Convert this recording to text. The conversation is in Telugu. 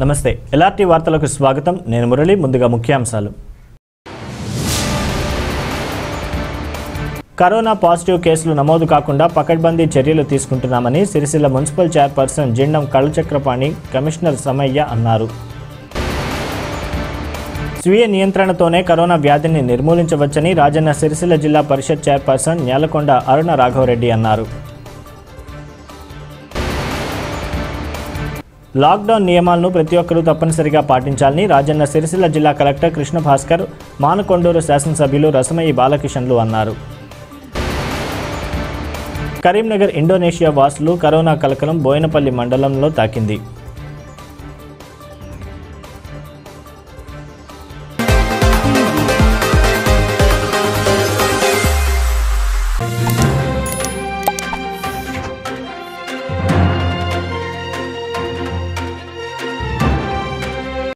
నమస్తే. ఎలాంటి వార్తలకు స్వాగతం. నేను మురళి ముందుగా ముఖ్యాంశాలు. కరోనా పాజిటివ్ కేసులు నమోదు కాకుండా పకడ్బందీ చర్యలు తీసుకుంటున్నామని Sircilla municipal chairperson Jindam Kallachakrapani commissioner Samaiah అన్నారు. స్వీయ నియంత్రణతోనే కరోనా వ్యాధిని నిర్మూలించవచ్చని రాజన్న సిరిసిల్ల జిల్లా పరిషత్ చైర్పర్సన్ నేలకొండ అరుణ రాఘవరెడ్డి అన్నారు. లాక్డౌన్ నియమాలను ప్రతి ఒక్కరూ తప్పనిసరిగా పాటించాలని రాజన్న సిరిసిల్ల జిల్లా కలెక్టర్ కృష్ణ భాస్కర్ మానకొండూరు శాసనసభ్యులు రసమయ్య బాలకిషన్లు అన్నారు. కరీంనగర్ ఇండోనేషియా వాసులు కరోనా కలకలం బోయినపల్లి మండలంలో తాకింది.